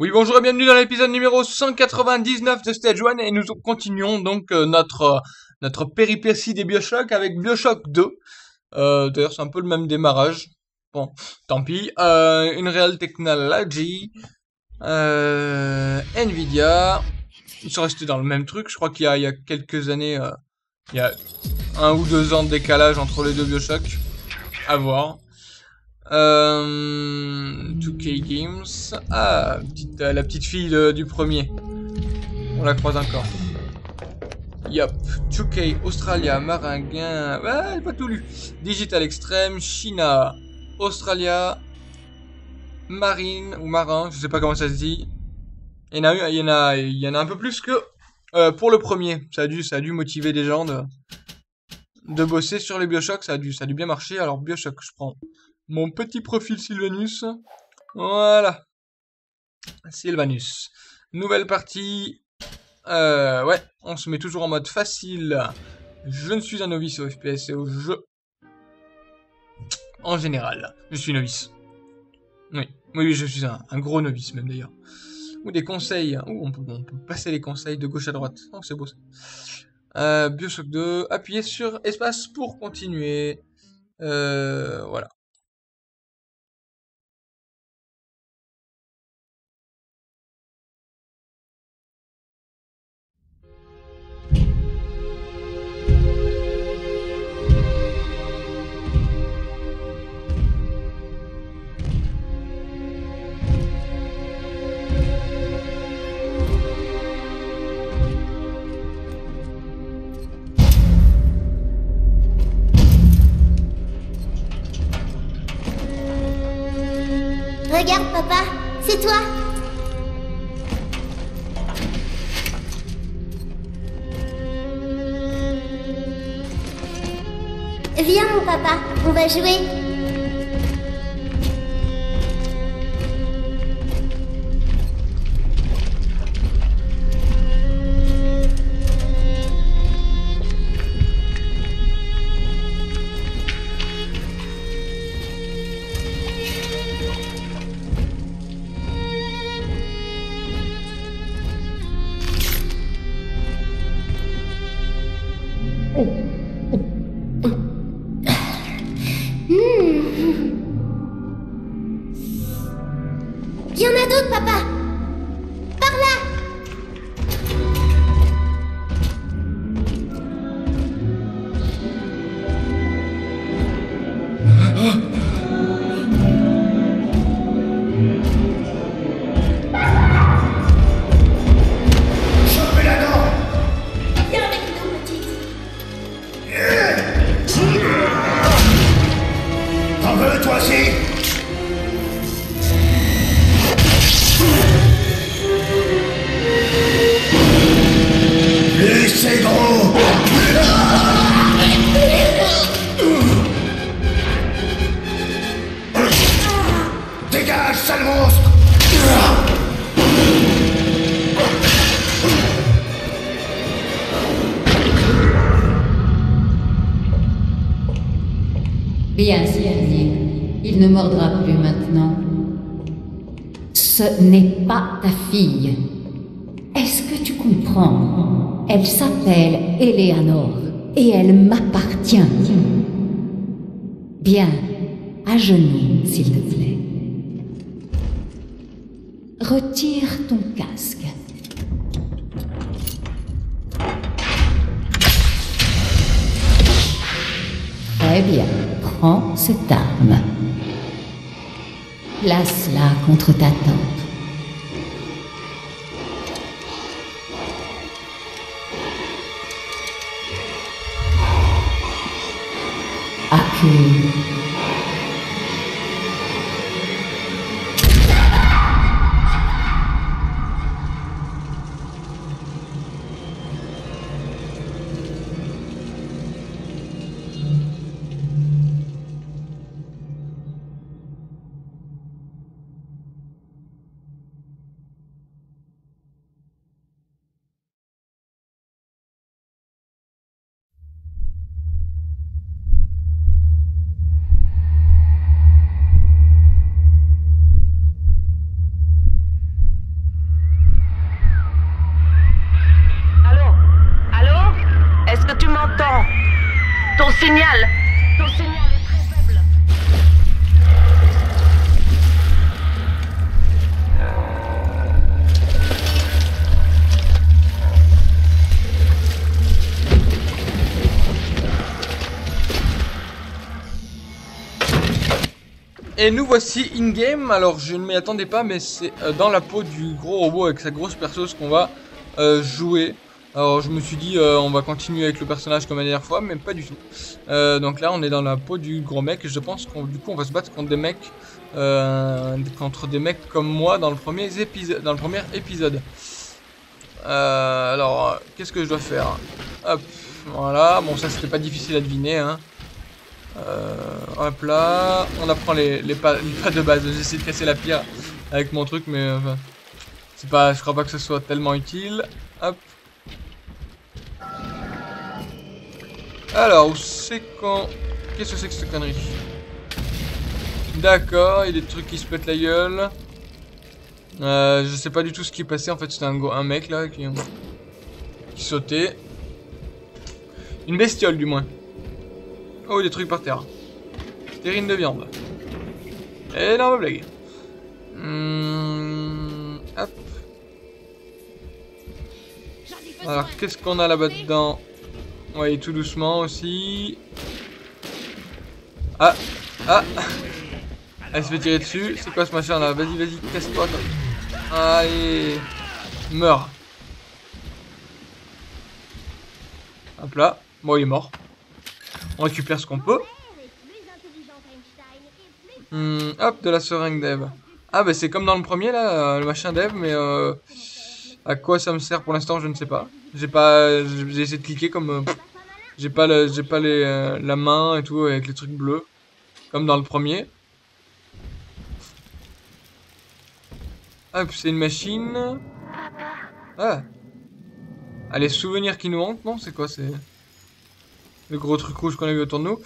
Oui, bonjour et bienvenue dans l'épisode numéro 199 de Stage 1 et nous continuons donc euh, notre euh, notre péripétie des Bioshock avec Bioshock 2. Euh, D'ailleurs, c'est un peu le même démarrage. Bon, tant pis. Euh, une Real Technology, Nvidia. Ils sont restés dans le même truc. Je crois qu'il y, y a quelques années, il y a un ou deux ans de décalage entre les deux Bioshock. À voir. Euh, 2K Games. Ah, euh, la petite fille du premier. On la croise encore. Yup. 2K, Australia, Maringuen. Ouais, j'ai pas tout lu. Digital Extreme, China, Australia, Marine ou Marin, je sais pas comment ça se dit. Il y en a, eu- il y en a, il y en a un peu plus que euh, pour le premier. Ça a dû, ça a dû motiver des gens de, de bosser sur les Bioshock. Ça a dû, ça a dû bien marcher. Alors Bioshock, je prends mon petit profil Sylvanus. Voilà. Sylvanus. Nouvelle partie. Euh, ouais, on se met toujours en mode facile. Je ne suis un novice au FPS et au jeu. En général, je suis novice. Oui, oui, je suis un, gros novice même d'ailleurs. Ou des conseils. Ouh, on, peut, on peut passer les conseils de gauche à droite. Oh, c'est beau ça. Euh, Bioshock 2. Appuyez sur espace pour continuer. Euh, voilà. Papa, on Bien, à genoux, s'il te plaît. Retire ton casque. Très bien. Prends cette arme. Place-la contre ta tempe. Ton est très faible. Et nous voici in-game. Alors, je ne m'y attendais pas, mais c'est euh, dans la peau du gros robot avec sa grosse perceuse qu'on va euh, jouer. Alors, je me suis dit, euh, on va continuer avec le personnage comme la dernière fois, mais pas du tout. Euh, donc là, on est dans la peau du gros mec. Je pense qu'on du coup, va se battre contre des mecs, euh, contre des mecs comme moi dans le premier épisode. Alors, qu'est-ce que je dois faire? Hop, voilà. Bon, ça, c'était pas difficile à deviner, hein. Hop là, on apprend les, pas, de base. J'essaie de casser la pierre avec mon truc, mais c'est pas, je crois pas que ce soit tellement utile. Hop. Alors, où c'est qu'on... Qu'est-ce que c'est que cette connerie? D'accord, il y a des trucs qui se pètent la gueule. Euh, je sais pas du tout ce qui est passé. En fait, c'était un, mec là qui, qui sautait. Une bestiole, du moins. Oh, des trucs par terre. Terrine de viande. Énorme blague. Hmm, hop. Alors, qu'est-ce qu'on a là-bas dedans? Ouais, tout doucement aussi. Ah Ah Elle se fait tirer dessus. C'est quoi ce machin là Vas-y, vas-y, casse-toi. toi. Allez Meurs. Hop là. Bon, il est mort. On récupère ce qu'on peut. Hmm, hop, de la seringue d'Eve. Ah bah c'est comme dans le premier là, euh, le machin d'Eve, mais euh, à quoi ça me sert pour l'instant je ne sais pas. J'ai pas, j'ai essayé de cliquer comme, euh, j'ai pas, j'ai pas euh, la main et tout avec les trucs bleus, comme dans le premier. Hop, c'est une machine. Ah. Ah, les souvenirs qui nous manquent, non C'est quoi C'est le gros truc rouge qu'on a vu autour de nous.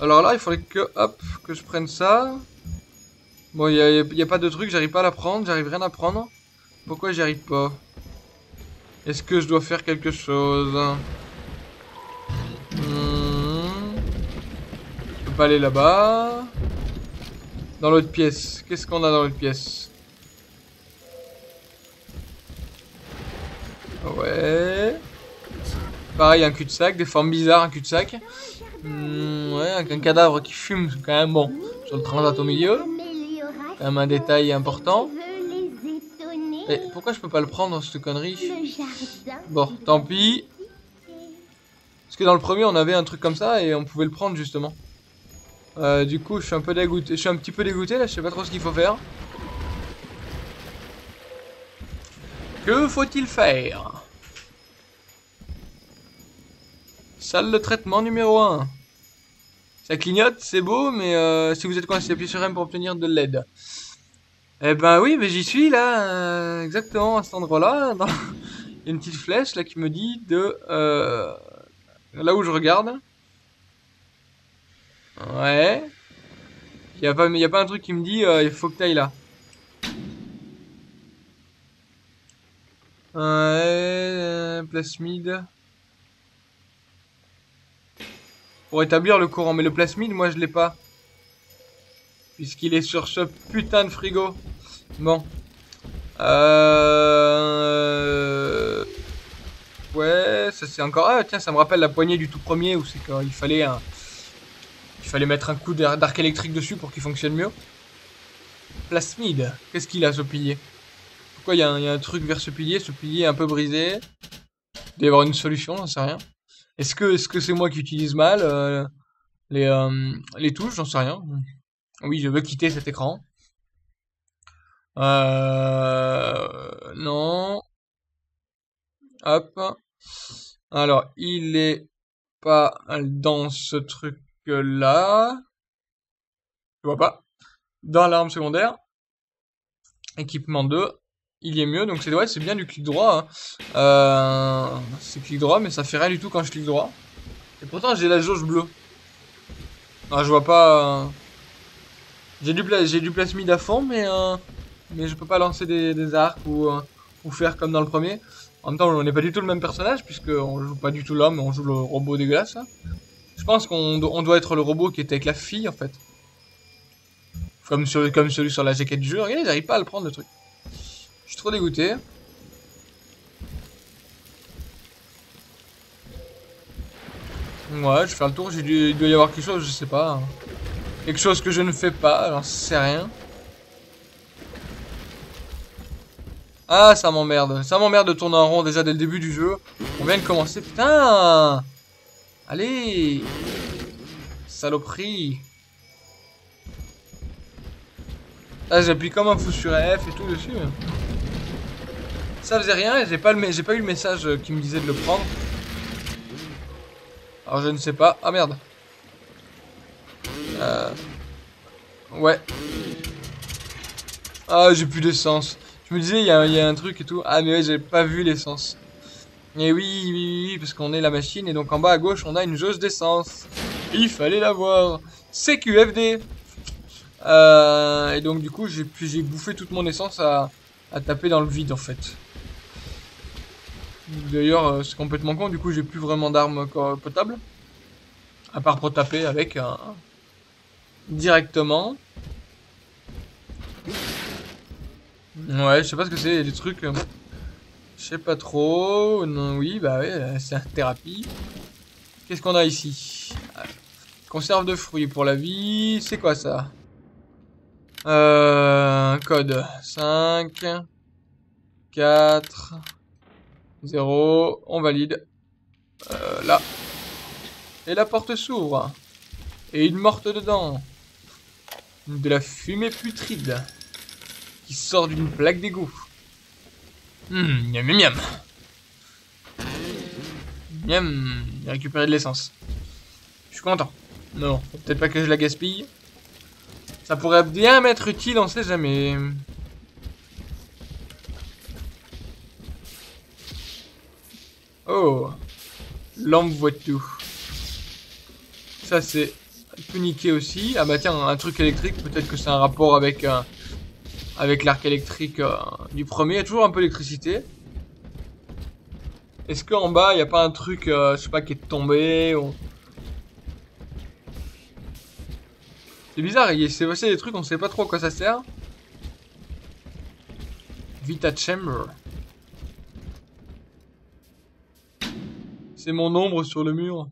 Alors là, il faudrait que, hop, que je prenne ça. Bon, il n'y a, pas de truc, j'arrive pas à la prendre, j'arrive rien à prendre. Pourquoi j'y arrive pas? Est-ce que je dois faire quelque chose? Hmm. Je peux pas aller là-bas. Dans l'autre pièce, qu'est-ce qu'on a dans l'autre pièce? Ouais. Pareil, un cul-de-sac, des formes bizarres, un cul-de-sac. Hmm, ouais, avec un cadavre qui fume, c'est quand même bon. Sur le transat au milieu, quand même un détail important. Et pourquoi je peux pas le prendre, cette connerie Bon, tant pis. Parce que dans le premier, on avait un truc comme ça et on pouvait le prendre, justement. Euh, du coup, je suis un peu dégoûté. Je suis un petit peu dégoûté, là, je sais pas trop ce qu'il faut faire. Que faut-il faire? Salle de traitement numéro 1. Ça clignote, c'est beau, mais euh, si vous êtes coincé, appuyez sur M pour obtenir de l'aide. Eh ben oui, mais j'y suis là, euh, exactement à cet endroit-là. dans- Il y a une petite flèche là qui me dit de euh, là où je regarde. Ouais. Il y a pas, il y a pas un truc qui me dit euh, il faut que t'ailles là. Ouais, plasmide. Pour établir le courant, mais le plasmide, moi je l'ai pas. Puisqu'il est sur ce putain de frigo. Bon. Euh... Ouais, ça c'est encore... Ah tiens, ça me rappelle la poignée du tout premier où c'est qu'il fallait un... Il fallait mettre un coup d'ar- d'arc électrique dessus pour qu'il fonctionne mieux. Plasmide. Qu'est-ce qu'il a ce pilier? Pourquoi il y, a un- truc vers ce pilier? Ce pilier est un peu brisé. Il doit y avoir une solution, j'en sais rien. Est-ce que est-ce que c'est moi qui utilise mal euh, les, euh, les touches? J'en sais rien. Oui, je veux quitter cet écran. Euh, non. Hop. Alors, il est pas dans ce truc-là. Je vois pas. Dans l'arme secondaire. Équipement 2. Il est mieux, donc c'est ouais, c'est bien du clic droit. hein. Euh, c'est clic droit, mais ça fait rien du tout quand je clique droit. Et pourtant, j'ai la jauge bleue. Ah, je vois pas. J'ai du, pla- plasmide à fond, mais, euh, mais je peux pas lancer des, arcs ou, euh, ou faire comme dans le premier. En même temps, on n'est pas du tout le même personnage, puisque on joue pas du tout l'homme, on joue le robot dégueulasse. hein. Je pense qu'on do- on doit être le robot qui était avec la fille, en fait. Comme, sur, comme celui sur la jaquette du jeu. Regardez, ils n'arrivent pas à le prendre, le truc. Je suis trop dégoûté. Ouais, je faire le tour. Il doit y avoir quelque chose, je sais pas. Quelque chose que je ne fais pas, j'en sais rien. Ah, ça m'emmerde. Ça m'emmerde de tourner en rond déjà dès le début du jeu. On vient de commencer. Putain Allez Saloperie Ah, j'appuie comme un fou sur F et tout dessus. Ça faisait rien et j'ai pas, eu le message qui me disait de le prendre. Alors je ne sais pas. Ah merde. Euh... Ouais. Ah, j'ai plus d'essence. Je me disais, il y, a- un truc et tout. Ah, mais ouais, j'avais pas vu l'essence. Et oui, oui, oui, parce qu'on est la machine et donc en bas à gauche, on a une jauge d'essence. Il fallait la voir. CQFD. Euh, et donc du coup, j'ai bouffé toute mon essence à, à taper dans le vide en fait. D'ailleurs, euh, c'est complètement con. Du coup, j'ai plus vraiment d'armes potables. À part pour taper avec un directement. Ouais, je sais pas ce que c'est, des trucs. euh, Je sais pas trop. Non, oui, bah ouais, euh, c'est une thérapie. Qu'est-ce qu'on a ici? Ah, Conserve de fruits pour la vie. C'est quoi ça? Euh, Code 5 4 0. On valide. Euh, là. Et la porte s'ouvre. Et une morte dedans. De la fumée putride qui sort d'une plaque d'égout. Hum, miam miam miam. Miam, j'ai récupéré de l'essence. Je suis content. Non, peut-être pas que je la gaspille. Ça pourrait bien m'être utile, on sait jamais. Oh, lampe voit tout. Ça c'est peut niquer aussi. Ah bah tiens, un truc électrique, peut-être que c'est un rapport avec euh, avec l'arc électrique euh, du premier. Il y a toujours un peu d'électricité. Est-ce qu'en bas, il n'y a pas un truc, euh, je sais pas, qui est tombé ou... C'est bizarre, il s'est passé des trucs, on sait pas trop à quoi ça sert. Vita Chamber. C'est mon ombre sur le mur.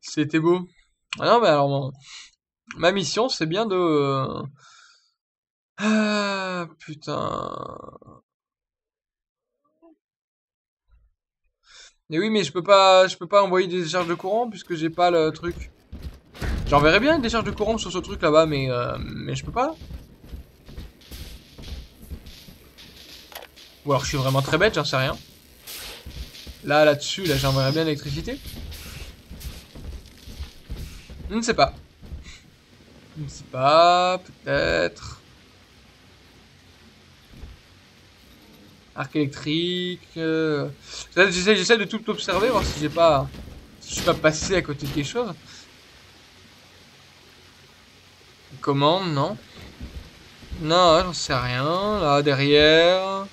C'était beau. Ah non, mais alors, ma mission, c'est bien de... euh, Ah, putain. Mais oui, mais je peux pas, je peux pas envoyer des décharges de courant puisque j'ai pas le truc. J'enverrais bien une décharge de courant sur ce truc là-bas, mais euh, mais je peux pas. Ou alors je suis vraiment très bête, j'en sais rien. Là, là-dessus, là, j'enverrais bien l'électricité. Je ne sais pas. Je ne sais pas, peut-être. Arc électrique. euh, J'essaie de tout observer, voir si j'ai pas. Si je suis pas passé à côté de quelque chose. Commande, non. Non, j'en sais rien. Là, derrière.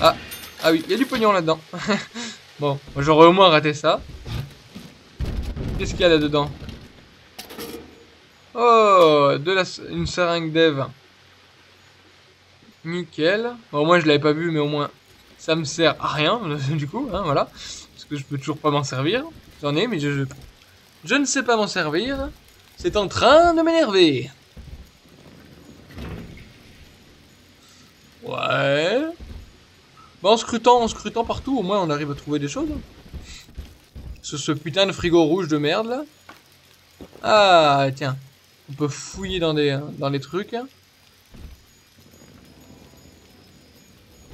Ah, ah oui, il y a du pognon là-dedans. bon, j'aurais au moins raté ça. Qu'est-ce qu'il y a là-dedans? Oh, de la, une seringue dev. Nickel. Bon, moi je l'avais pas vu, mais au moins ça me sert à rien, du coup, hein, voilà. Parce que je peux toujours pas m'en servir. J'en ai, mais je, je, je ne sais pas m'en servir. C'est en train de m'énerver. Ouais. Bon, en scrutant, en scrutant partout, au moins on arrive à trouver des choses. Sur ce putain de frigo rouge de merde là. Ah, tiens. On peut fouiller dans des, dans les trucs.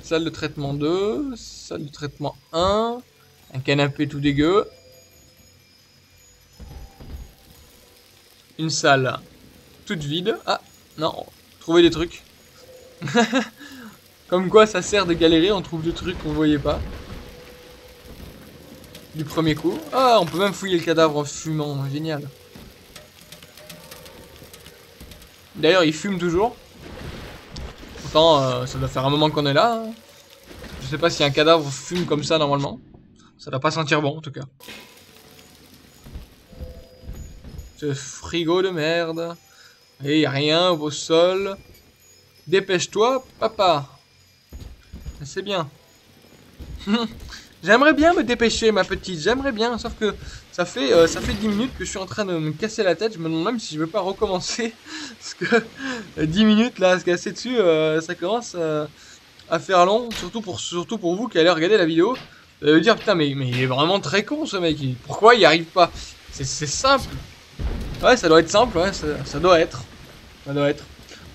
Salle de traitement 2, salle de traitement 1, un canapé tout dégueu. Une salle toute vide. Ah, non, trouver des trucs. Comme quoi ça sert de galérer, on trouve des trucs qu'on voyait pas. Du premier coup. Ah, on peut même fouiller le cadavre en fumant, génial. D'ailleurs, il fume toujours. Pourtant, euh, ça doit faire un moment qu'on est là. hein. Je sais pas si un cadavre fume comme ça normalement. Ça doit pas sentir bon en tout cas. Ce frigo de merde. Et y a rien au sol. Dépêche-toi, papa. C'est bien. J'aimerais bien me dépêcher, ma petite. J'aimerais bien, sauf que ça fait, euh, ça fait 10 minutes que je suis en train de me casser la tête. Je me demande même si je vais pas recommencer. Parce que euh, 10 minutes, là, à se casser dessus, euh, ça commence euh, à faire long. Surtout pour, vous qui allez regarder la vidéo. Vous allez dire, putain, mais, il est vraiment très con, ce mec. Pourquoi il arrive pas? C'est simple. Ouais, ça doit être simple, ouais, ça, ça doit être. Ça doit être.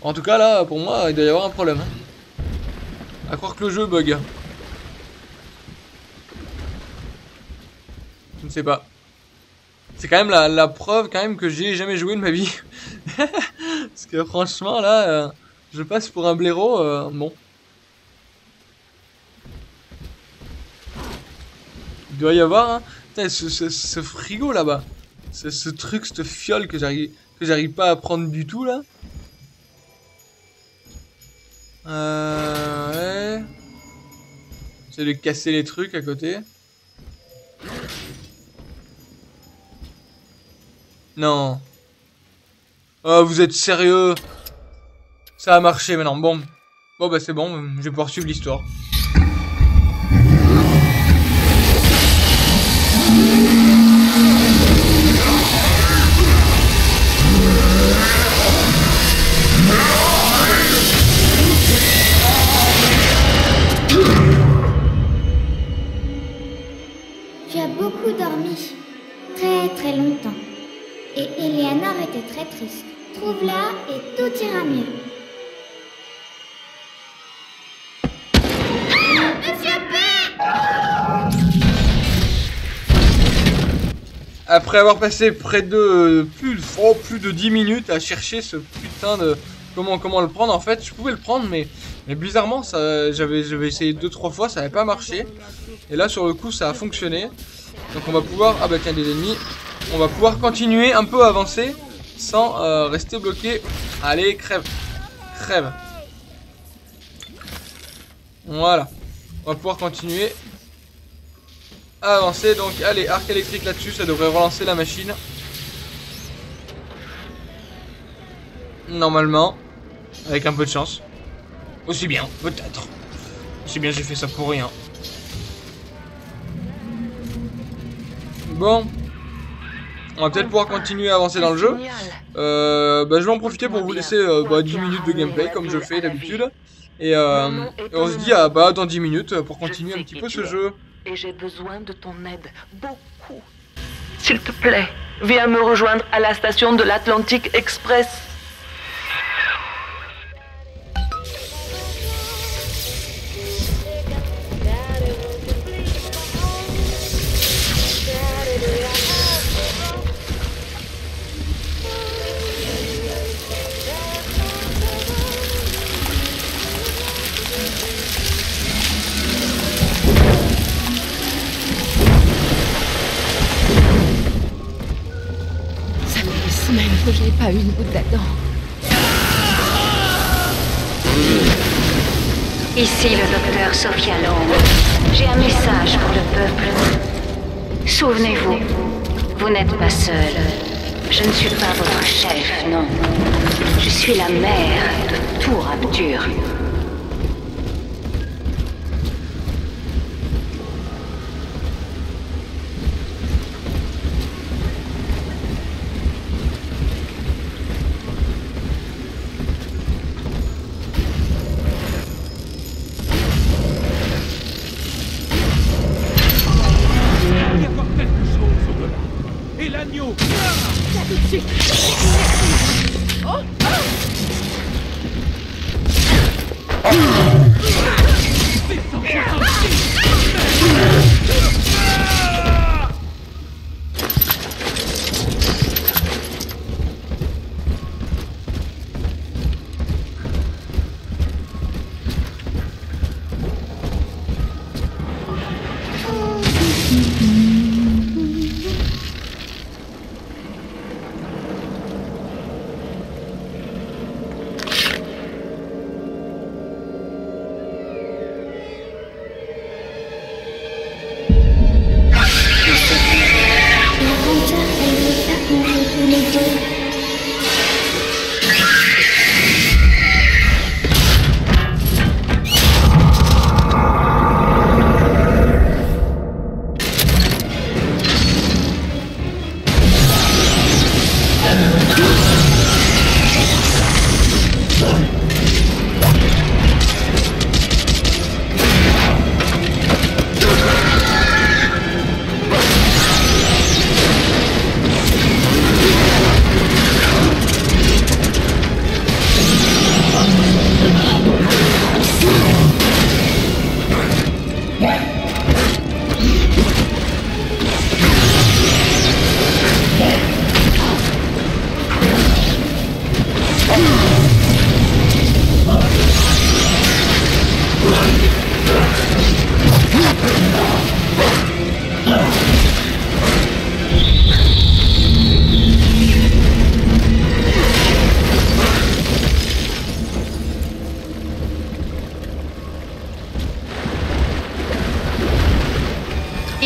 En tout cas, là, pour moi, il doit y avoir un problème. hein. À croire que le jeu bug. Je ne sais pas. C'est quand même la, la preuve quand même que j'ai jamais joué de ma vie. Parce que franchement là, euh, je passe pour un blaireau. euh, bon. Il doit y avoir hein. Ce, frigo là-bas. Ce, ce truc, cette fiole que j'arrive pas à prendre du tout là. Euh, ouais. De casser les trucs à côté. Non. Oh, vous êtes sérieux? Ça a marché maintenant. Bon. Bon, bah c'est bon, je vais pouvoir suivre l'histoire. Tu as beaucoup dormi. Très très longtemps. Et Eleanor était très triste. Trouve-la et tout ira mieux. Après avoir passé près de plus, oh, plus de 10 minutes à chercher ce putain de comment comment le prendre en fait, je pouvais le prendre mais mais bizarrement ça j'avais j'avais essayé deux trois fois, ça n'avait pas marché. Et là sur le coup ça a fonctionné. Donc on va pouvoir ah bah tiens des ennemis, on va pouvoir continuer un peu avancer sans euh, rester bloqué. Allez, crève. Crève. Voilà. On va pouvoir continuer à avancer. Donc, allez, arc électrique là-dessus, ça devrait relancer la machine. Normalement. Avec un peu de chance. Aussi bien, peut-être. Aussi bien j'ai fait ça pour rien. Bon. On va peut-être pouvoir continuer à avancer dans le jeu. Euh, bah, je vais en profiter pour vous laisser euh, bah, 10 minutes de gameplay comme je fais d'habitude. Et, euh, on se dit à bah, dans 10 minutes pour continuer un petit peu ce jeu. Et j'ai besoin de ton aide. Beaucoup. S'il te plaît, viens me rejoindre à la station de l'Atlantic Express. Que je n'ai pas une goutte d'Adam. Ici le docteur Sophia Long. J'ai un message pour le peuple. Souvenez-vous, vous n'êtes pas seul. Je ne suis pas votre chef, non. Je suis la mère de tout Rapture.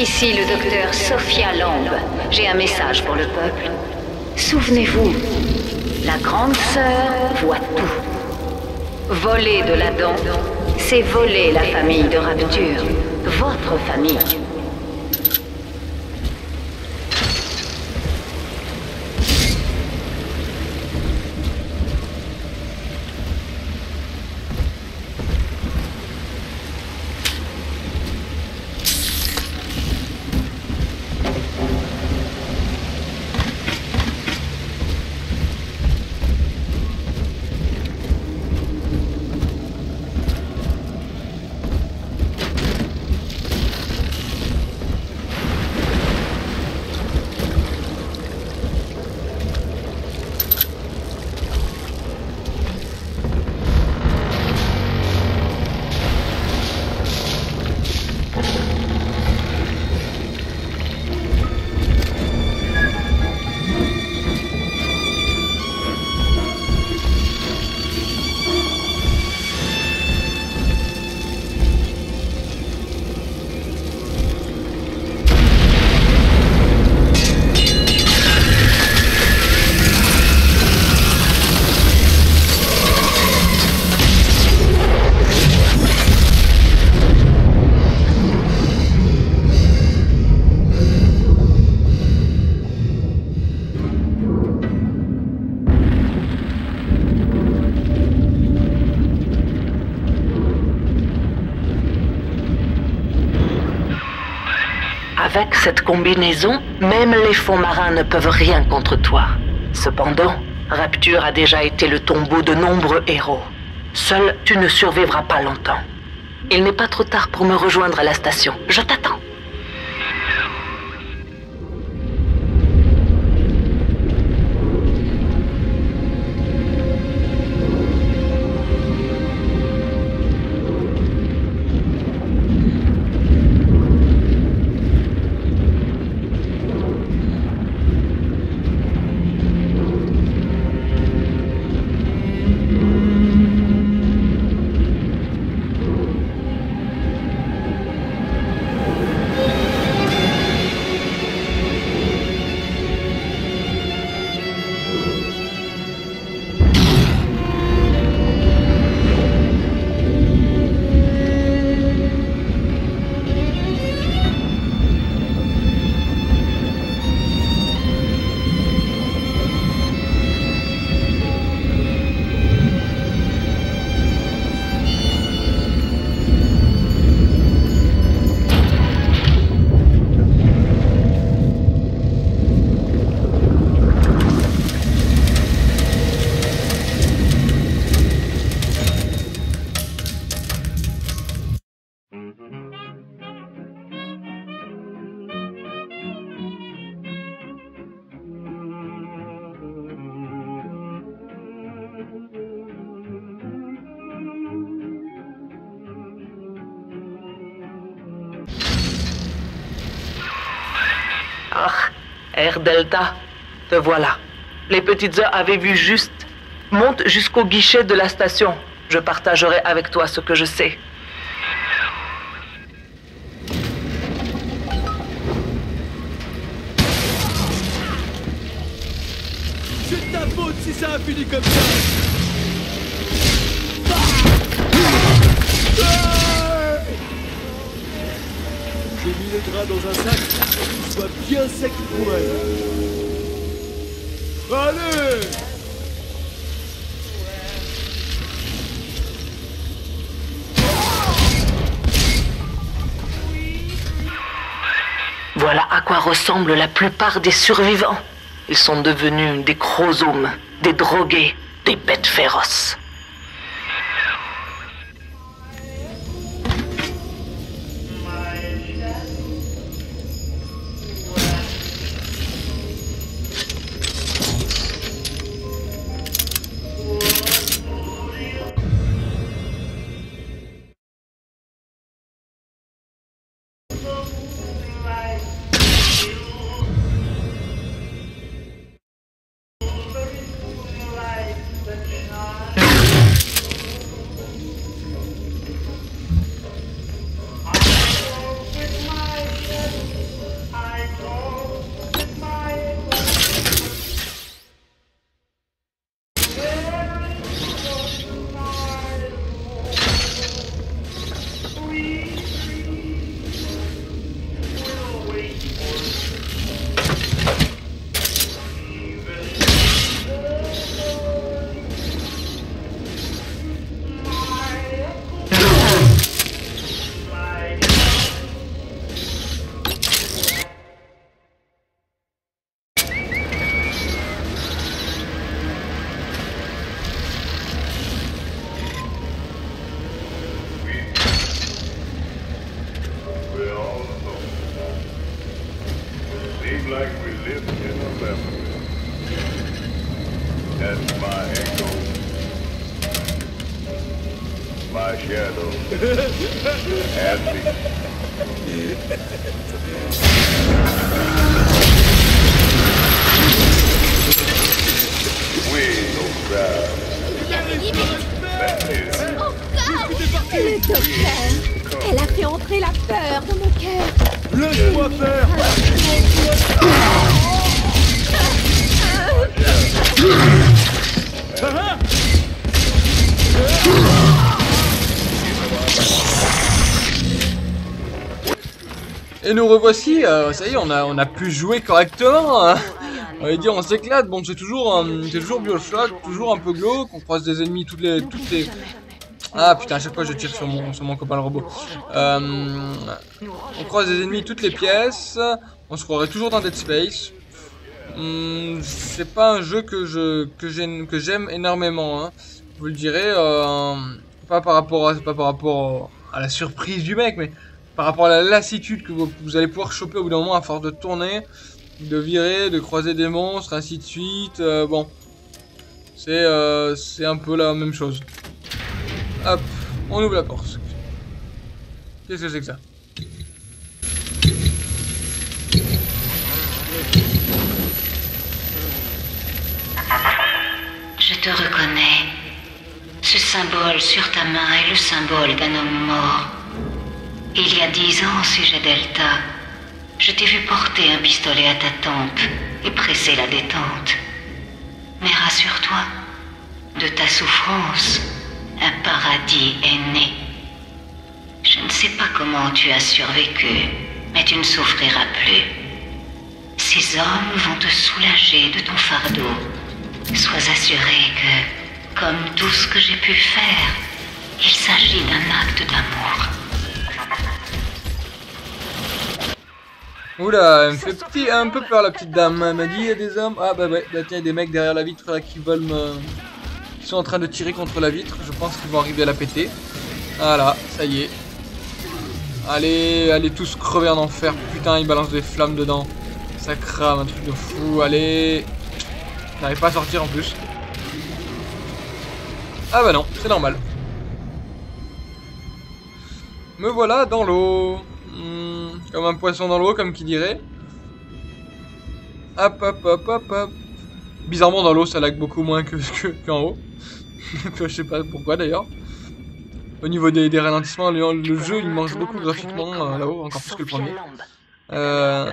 Ici le docteur Sophia Lamb. J'ai un message pour le peuple. Souvenez-vous, la grande sœur voit tout. Voler de l'Adam, c'est voler la famille de Rapture. Votre famille. Cette combinaison, même les fonds marins ne peuvent rien contre toi. Cependant, Rapture a déjà été le tombeau de nombreux héros. Seul, tu ne survivras pas longtemps. Il n'est pas trop tard pour me rejoindre à la station. Je t'attends. Air Delta, te voilà. Les petites heures avaient vu juste. Monte jusqu'au guichet de la station. Je partagerai avec toi ce que je sais. Voilà à quoi ressemblent la plupart des survivants. Ils sont devenus des chromosomes, des drogués, des bêtes féroces. Et nous revoici, euh, ça y est, on a, on a pu jouer correctement. hein. On va dire, on s'éclate. Bon, c'est toujours, euh, c'est toujours Bioshock, toujours un peu glauque. On croise des ennemis toutes les, toutes les. Ah putain, à chaque fois je tire sur mon, sur mon copain le robot. Euh, on croise des ennemis toutes les pièces. On se croirait toujours dans Dead Space. Hum, c'est pas un jeu que je que j'aime que j'aime énormément. Hein. Vous le direz, euh, pas par rapport à pas par rapport à la surprise du mec, mais par rapport à la lassitude que vous, allez pouvoir choper au bout d'un moment à force de tourner, de virer, de croiser des monstres, ainsi de suite. euh, bon, c'est euh, c'est un peu la même chose. Hop, on ouvre la porte. Qu'est-ce que c'est que ça? Je te reconnais. Ce symbole sur ta main est le symbole d'un homme mort. Il y a dix ans, sujet Delta, je t'ai vu porter un pistolet à ta tempe et presser la détente. Mais rassure-toi, de ta souffrance, un paradis est né. Je ne sais pas comment tu as survécu, mais tu ne souffriras plus. Ces hommes vont te soulager de ton fardeau. Sois assuré que, comme tout ce que j'ai pu faire, il s'agit d'un acte d'amour. Oula, elle me fait un peu peur la petite dame. Elle m'a dit il y a des hommes. Ah bah ouais, bah tiens, il y a des mecs derrière la vitre là qui veulent me. qui sont en train de tirer contre la vitre. Je pense qu'ils vont arriver à la péter. Voilà, ça y est. Allez, allez tous crever en enfer. Putain, ils balancent des flammes dedans. Ça crame, un truc de fou. Allez. J'arrive pas à sortir en plus. Ah bah non, c'est normal. Me voilà dans l'eau. Hmm, comme un poisson dans l'eau, comme qui dirait. Hop, hop, hop, hop, hop. Bizarrement, dans l'eau, ça lag beaucoup moins que que- qu'en haut. je sais pas pourquoi d'ailleurs. Au niveau des, des ralentissements, le, le jeu il mange beaucoup graphiquement euh, là-haut, encore plus que le premier. Euh,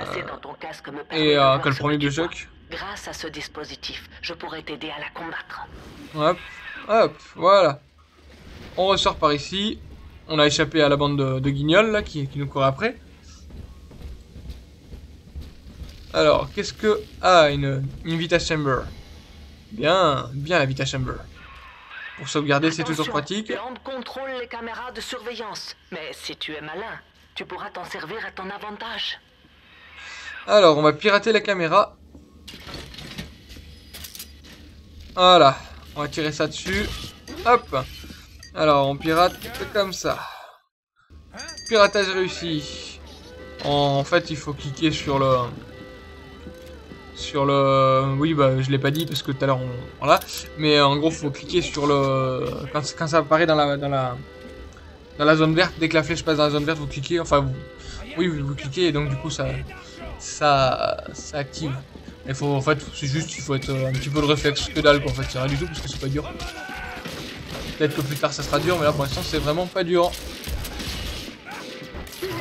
et euh, que le premier. Bioshock. Grâce à ce dispositif, je pourrais t'aider à la combattre. Hop, hop, voilà. On ressort par ici. On a échappé à la bande de, de guignols là qui, qui nous court après. Alors, qu'est-ce que... Ah, une, une Vita Chamber? Bien, bien la Vita Chamber. Pour sauvegarder, c'est toujours pratique. Lamb contrôle les caméras de surveillance. Mais si tu es malin, tu pourras t'en servir à ton avantage. Alors, on va pirater la caméra. Voilà. On va tirer ça dessus. Hop. Alors, on pirate comme ça. Piratage réussi. En fait, il faut cliquer sur le... Sur le... Oui, bah, je l'ai pas dit parce que tout à l'heure, on... Voilà. Mais en gros, faut cliquer sur le... Quand, ça apparaît dans la... Dans la... Dans la zone verte, dès que la flèche passe dans la zone verte, vous cliquez, enfin vous, oui, vous, cliquez et donc du coup ça, ça, ça active. Il faut, en fait, c'est juste, il faut être un petit peu de réflexe que dalle, quoi. En fait, c'est rien du tout parce que c'est pas dur. Peut-être que plus tard ça sera dur, mais là pour l'instant c'est vraiment pas dur.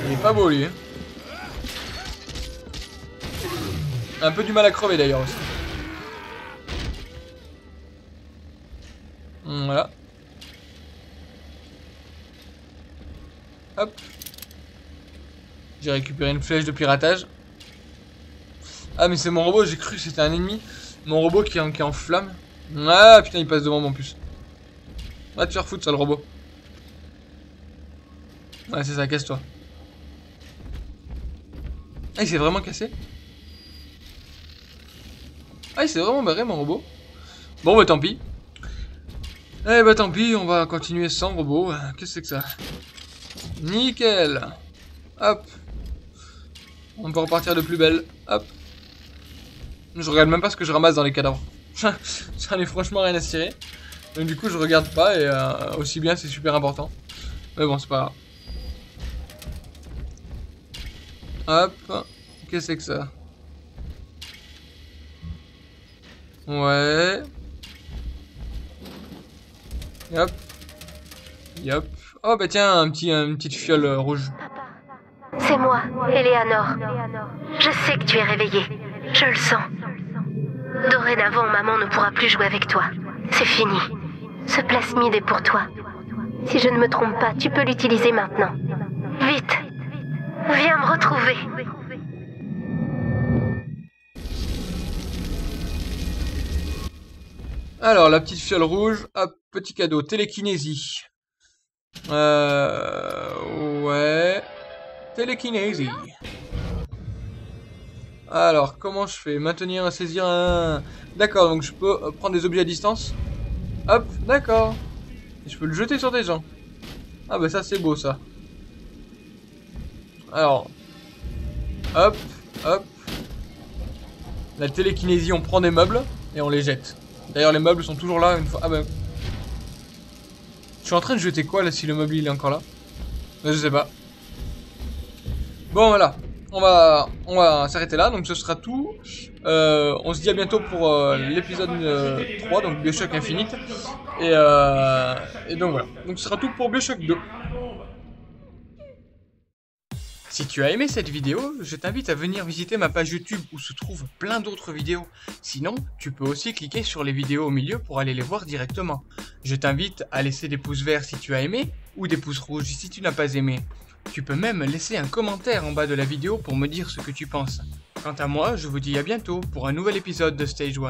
Il est pas beau lui. hein. Un peu du mal à crever d'ailleurs aussi. Hum, Voilà. Hop. J'ai récupéré une flèche de piratage. Ah mais c'est mon robot, j'ai cru que c'était un ennemi. Mon robot qui est en, qui est en flamme. Ah putain il passe devant en plus. Va te faire foutre ça le robot. Ouais c'est ça, casse-toi. Ah il s'est vraiment cassé Ah il s'est vraiment barré mon robot Bon bah tant pis. Eh bah tant pis, on va continuer sans robot. Qu'est-ce que c'est que ça? Nickel Hop On peut repartir de plus belle. Hop Je regarde même pas ce que je ramasse dans les cadavres. J'en ai franchement rien à cirer. Donc du coup, je regarde pas et euh, aussi bien, c'est super important. Mais bon, c'est pas grave. Hop. Qu'est-ce que c'est que ça? Ouais. Hop. Yop. Oh bah tiens, un petit, une petite fiole rouge. C'est moi, Eleanor. Je sais que tu es réveillé. Je le sens. Dorénavant, maman ne pourra plus jouer avec toi. C'est fini. Ce plasmide est pour toi. Si je ne me trompe pas, tu peux l'utiliser maintenant. Vite. Viens me retrouver. Alors, la petite fiole rouge, petit cadeau, télékinésie. Euh... Ouais... Télékinésie. Alors, comment je fais? Maintenir, saisir un... D'accord, donc je peux euh, prendre des objets à distance? Hop, d'accord. Je peux le jeter sur des gens. Ah bah ça c'est beau ça. Alors. Hop, hop. La télékinésie, on prend des meubles et on les jette. D'ailleurs les meubles sont toujours là une fois... Ah bah... Je suis en train de jeter quoi là si le meuble est encore là Je sais pas. Bon voilà, on va, s'arrêter là, donc ce sera tout. Euh, on se dit à bientôt pour euh, l'épisode 3, donc Bioshock Infinite. Et, euh, et donc voilà, donc ce sera tout pour Bioshock 2. Si tu as aimé cette vidéo, je t'invite à venir visiter ma page YouTube où se trouvent plein d'autres vidéos. Sinon, tu peux aussi cliquer sur les vidéos au milieu pour aller les voir directement. Je t'invite à laisser des pouces verts si tu as aimé ou des pouces rouges si tu n'as pas aimé. Tu peux même laisser un commentaire en bas de la vidéo pour me dire ce que tu penses. Quant à moi, je vous dis à bientôt pour un nouvel épisode de Stage 1.